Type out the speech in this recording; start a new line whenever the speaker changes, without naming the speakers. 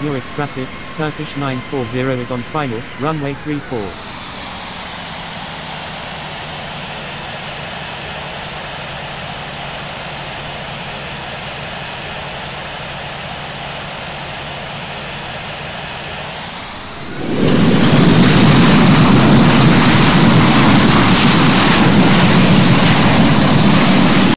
Zurich traffic, Turkish 940 is on final, runway 34.